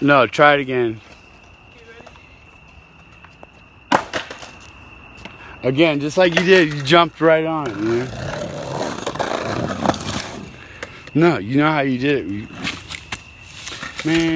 No, try it again. Again, just like you did, you jumped right on it, you? No, you know how you did it. Man.